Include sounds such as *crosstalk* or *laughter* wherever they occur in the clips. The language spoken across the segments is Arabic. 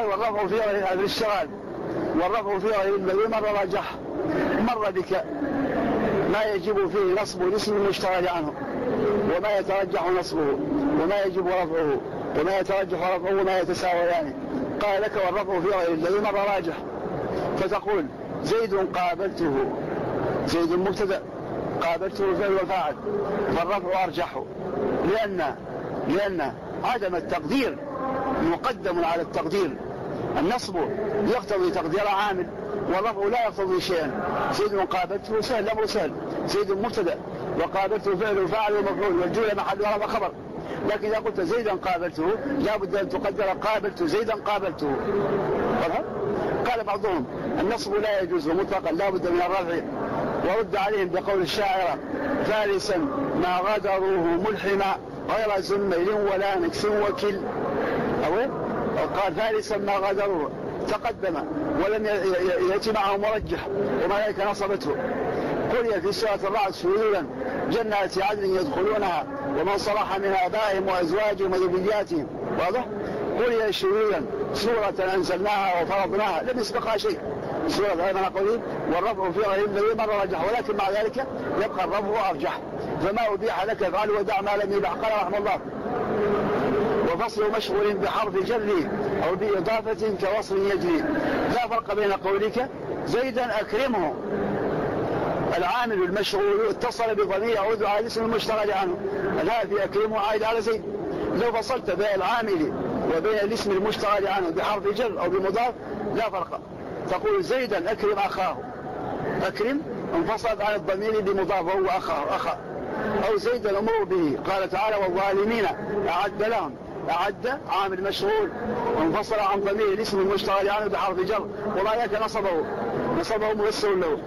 قال والرفع في غير هذا الاشتغال والرفع في غير الذي مر راجح مر بك. ما يجب فيه نصب الاسم المشتغل عنه. وما يترجح نصبه وما يجب رفعه. وما يترجح رفعه وما يتساويان قال لك والرفع في غير الذي مر راجح. فتقول زيد قابلته. زيد مبتدأ. قابلته فعل وفاعل فالرفع أرجح. لأن لأن عدم التقدير مقدم على التقدير. النصب يقتضي تقدير عامل والرفع لا يقتضي شيئا. زيد قابلته سهل الأمر سهل. زيد مبتدأ وقابلته فعل وفاعل ومفعول والجملة محل رفع خبر لكن إذا قلت زيدا قابلته لا بد أن تقدر قابلت زيدا قابلته. قال بعضهم النصب لا يجوز مطلقا لا بد من الرفع. ورد عليهم بقول الشاعر فارسا ما غدروه ملحما غير زميل ولا نكس وكل أو قال فارسا ما غدروه تقدم ولم يأتي معه مرجح وملائكة نصبته. قرئ في سورة الرعد سرورا جنات عدن يدخلونها ومن صلح من آبائهم وأزواجهم وذرياتهم. واضح؟ قرئ شرورا سورة أنزلناها وفرضناها لم يسبقها شيء. سورة أيضا قوله والرفع في غير الذي مر رجح ولكن مع ذلك يبقى الرفع أرجح. فما أبيح لك افعل ودع ما لم يبح قال رحمه الله. وفصل مشغول بحرف جر أو بإضافة كوصل يجري. لا فرق بين قولك. زيدا أكرمه. العامل المشغول اتصل بضمير يعود على الاسم المشتغل عنه. الهاء في أكرمه. عائد على زيد. لو فصلت بين العامل وبين الاسم المشتغل عنه بحرف جر أو بمضاف لا فرق. تقول زيدا أكرم أخاه. أكرم انفصلت عن الضمير بمضاف وهو أخاه أخا أو زيدا أمر به. قال تعالى والظالمين أعد لهم. أعد عامل مشغول انفصل عن ضمير الاسم المشتغل عنه بحرف جر ورايك نصبه نصبه ميسر له.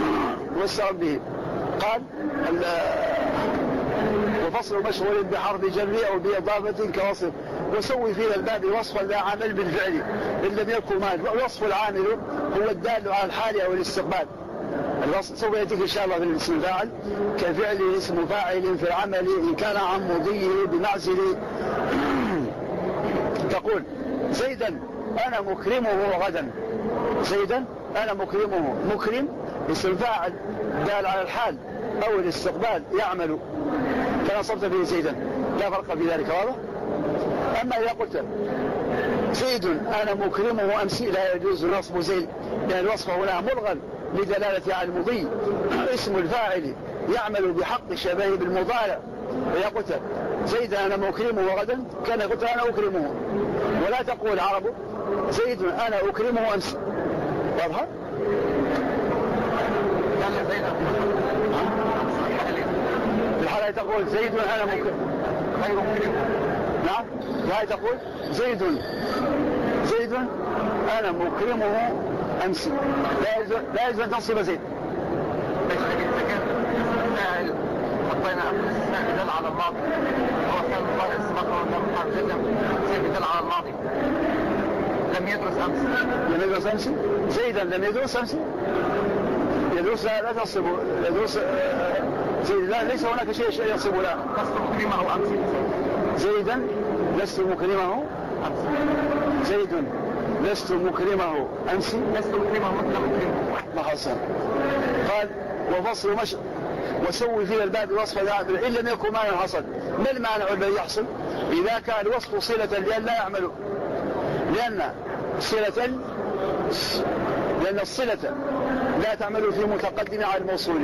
*clears throat* ميسر به. قال وفصل مشغول بحرف جر أو بإضافة كوصف. وسوي في الباب وصفا لا عمل بالفعل إن لم يكن مال. وصف العامل هو الدال على الحال أو الاستقبال الوصف سوف يأتيك إن شاء الله في الاسم الفاعل. كفعل اسم فاعل في العمل إن كان عن مضيه بمعزل تقول زيدا أنا مكرمه غدا. زيدا أنا مكرمه. مكرم اسم فاعل دال على الحال أو الاستقبال يعمل. فنصبت به زيدا. لا فرق في ذلك واضح؟ أما إذا قلت زيد أنا مكرمه أمسي لا يجوز نصب زيد لأن الوصف هنا ملغى لدلالة على المضي. اسم الفاعل يعمل بحق شبه بالمضارع. قلت زيد أنا مكرمه غدا كان قلت أنا أكرمه. ولا تقول عرب زيد أنا أكرمه أمس. واضحة؟ في الحالة تقول زيد أنا مكرمه. نعم؟ لا تقول زيد. زيد أنا مكرمه أمس. لا يجوز أن تنصب زيد. دل على الماضي. هو كان مضارع سبق وكان جدا زيد دل على الماضي. لم يدرس أمس. لم يدرس أمس؟ زيدا لم يدرس أمس؟ يدرس لا تصب يدرس زيد لا ليس هناك شيء ينصب لا. لست مكرمه أمس. زيدا لست مكرمه؟ أمس. زيد لست مكرمه. أمس؟ لست مكرمه مكرمة. ما حصل. قال وفصل مش وسوي في الباب وصف العامل إن لم يكن مانع حصل. ما المانع الذي يحصل؟ إذا كان وصف صلة لأن لا يعمل. لأن صلة لأن الصلة لا تعمل في متقدم على الموصول.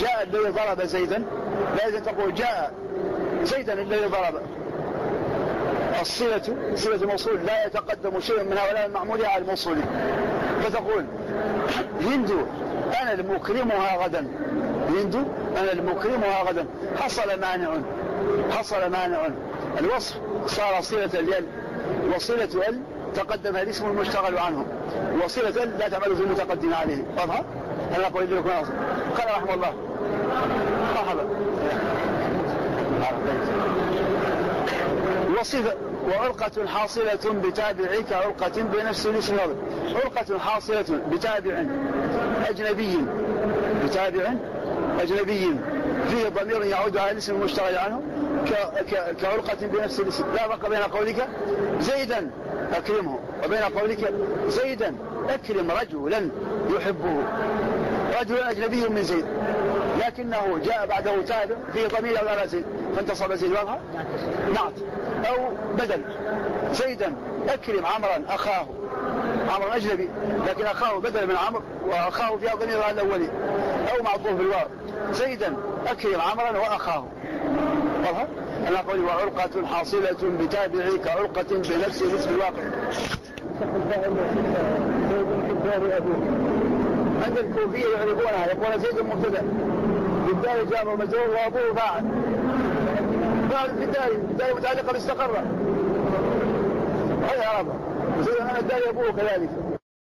جاء الذي ضرب زيدا. لازم تقول؟ جاء زيدا الذي ضرب. الصلة صلة الموصول لا يتقدم شيء من هؤلاء المعمول على الموصول. فتقول هند أنا المكرمها غدا. هند أنا المكرمها غدا. حصل مانع. حصل مانع. الوصف صار صلة اليل. وصلة ال تقدم الاسم المشتغل عنه. وصلة ال لا تعمل في المتقدم عليه. واضحة؟ أنا أقول لكم قال رحمه الله. مرحبا. وصف وعلقة حاصلة بتابعك علقة بنفس الاسم علقة حاصلة بتابع أجنبي بتابع أجنبي. فيه ضمير يعود على الاسم المشتغل عنه كعلقة بنفس الاسم. لا فرق بين قولك زيدا أكرمه. وبين قولك زيدا أكرم رجلا يحبه. رجل أجنبي من زيد. لكنه جاء بعده تابع في ضمير على زيد. فانتصب زيد وضعها نعت أو بدل. زيدا أكرم عمرا. أخاه. عمرا أجنبي. لكن أخاه بدل من عمر وأخاه فيها ضمير الأولي. أو معطوف بالواو. زيدا أكرم عمرا وأخاه. واضح؟ أنا أقول وعلقة حاصلة بتابعي كعلقة بنفس الاسم الواقع. عند الكوفية يعرفونها يقول زيد مبتدا بالدار جامع ومجرور وأبوه فاعل فاعل الدار الدار متعلقة باستقر هذا عرفه زيد أنا الدار ابوه كذلك.